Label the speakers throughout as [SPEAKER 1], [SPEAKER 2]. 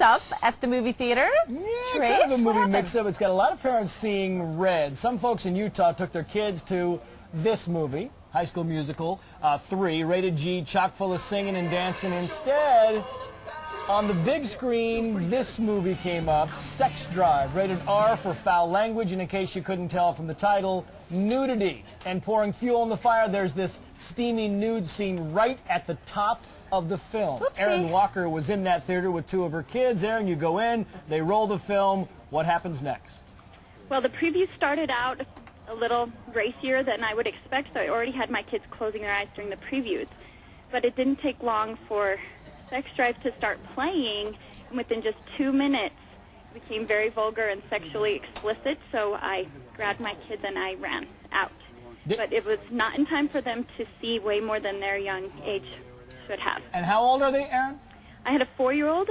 [SPEAKER 1] mix-up at the movie theater.
[SPEAKER 2] Yeah,
[SPEAKER 1] Trace,
[SPEAKER 2] kind of a movie mix-up. It's got a lot of parents seeing red. Some folks in Utah took their kids to this movie, High School Musical uh, 3, rated G, chock full of singing and dancing. Instead, on the big screen, this movie came up, Sex Drive, rated R for foul language, and in case you couldn't tell from the title, nudity. And pouring fuel on the fire, there's this steamy nude scene right at the top of the film.
[SPEAKER 1] Oopsie.
[SPEAKER 2] Erin Walker was in that theater with two of her kids. Erin, you go in, they roll the film. What happens next?
[SPEAKER 3] Well, the preview started out a little racier than I would expect, so I already had my kids closing their eyes during the previews. But it didn't take long for Sex Drive to start playing, and within just two minutes, it became very vulgar and sexually explicit, so I grabbed my kids and I ran out. But it was not in time for them to see way more than their young age should have.
[SPEAKER 2] And how old are they, Erin?
[SPEAKER 3] I had a four-year-old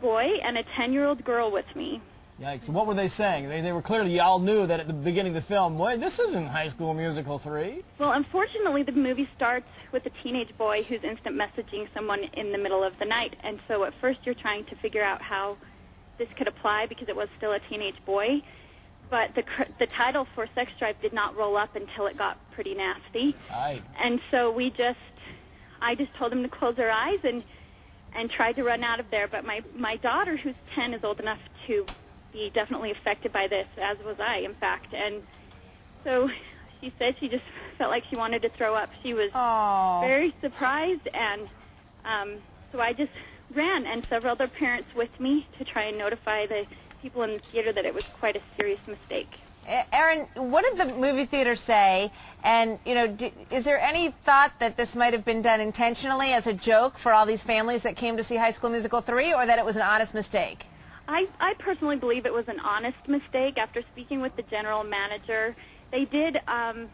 [SPEAKER 3] boy and a ten-year-old girl with me.
[SPEAKER 2] Yikes. What were they saying? They, they were clearly, y'all knew that at the beginning of the film, boy, this isn't High School Musical 3.
[SPEAKER 3] Well, unfortunately, the movie starts with a teenage boy who's instant messaging someone in the middle of the night. And so at first you're trying to figure out how this could apply because it was still a teenage boy. But the, cr- the title for Sex Drive did not roll up until it got pretty nasty.
[SPEAKER 2] Aye.
[SPEAKER 3] And so we just, I just told them to close their eyes and, and tried to run out of there. But my, my daughter, who's 10, is old enough to be definitely affected by this, as was I, in fact. And so she said she just felt like she wanted to throw up. She was
[SPEAKER 1] Oh.
[SPEAKER 3] very surprised, and um, so I just ran, and several other parents with me to try and notify the people in the theater that it was quite a serious mistake.
[SPEAKER 1] Erin, what did the movie theater say? And, you know, d is there any thought that this might have been done intentionally as a joke for all these families that came to see High School Musical 3, or that it was an honest mistake?
[SPEAKER 3] I, I personally believe it was an honest mistake. After speaking with the general manager, they did um,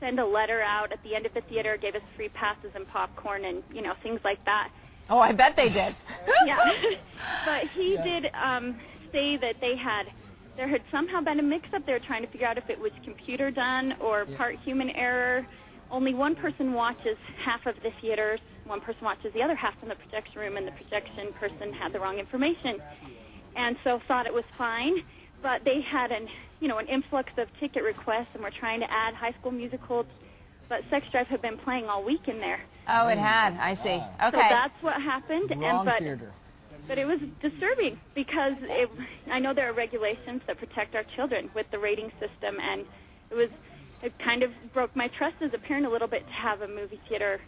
[SPEAKER 3] send a letter out at the end of the theater, gave us free passes and popcorn and you know things like that.
[SPEAKER 1] Oh, I bet they did.
[SPEAKER 3] yeah, but he did um, say that they had there had somehow been a mix-up. They were trying to figure out if it was computer done or part human error. Only one person watches half of the theaters. One person watches the other half in the projection room, and the projection person had the wrong information, and so thought it was fine. But they had an you know an influx of ticket requests, and were trying to add High School Musical. But Sex Drive had been playing all week in there.
[SPEAKER 1] Oh, it had. I see.
[SPEAKER 3] Oh.
[SPEAKER 1] Okay.
[SPEAKER 3] So that's what happened.
[SPEAKER 2] Wrong
[SPEAKER 3] and but
[SPEAKER 2] theater.
[SPEAKER 3] but it was disturbing because it, I know there are regulations that protect our children with the rating system, and it was it kind of broke my trust as a parent a little bit to have a movie theater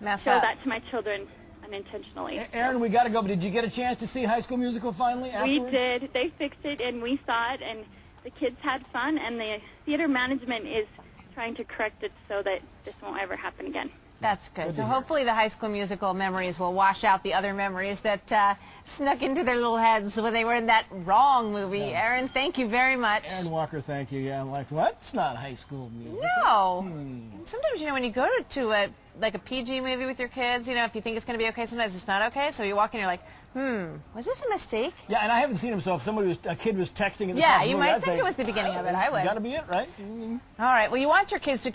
[SPEAKER 1] Mess
[SPEAKER 3] show
[SPEAKER 1] up.
[SPEAKER 3] that to my children unintentionally.
[SPEAKER 2] Erin, we got to go, but did you get a chance to see High School Musical finally
[SPEAKER 3] We did. They fixed it, and we saw it, and the kids had fun, and the theater management is trying to correct it so that this won't ever happen again.
[SPEAKER 1] That's good. So hopefully the High School Musical memories will wash out the other memories that uh, snuck into their little heads when they were in that wrong movie. Erin, thank you very much.
[SPEAKER 2] Erin Walker, thank you. Yeah, I'm like, what's not High School Musical.
[SPEAKER 1] No.
[SPEAKER 2] Hmm.
[SPEAKER 1] And sometimes, you know, when you go to, to a like a PG movie with your kids, you know, if you think it's going to be okay, sometimes it's not okay. So you walk in, you're like, hmm, was this a mistake?
[SPEAKER 2] Yeah, and I haven't seen him, so if somebody was, a kid was texting at the
[SPEAKER 1] Yeah,
[SPEAKER 2] top of the
[SPEAKER 1] you might
[SPEAKER 2] I'd
[SPEAKER 1] think it was the beginning of it. I would.
[SPEAKER 2] Got to be it, right?
[SPEAKER 1] All right. Well, you want your kids to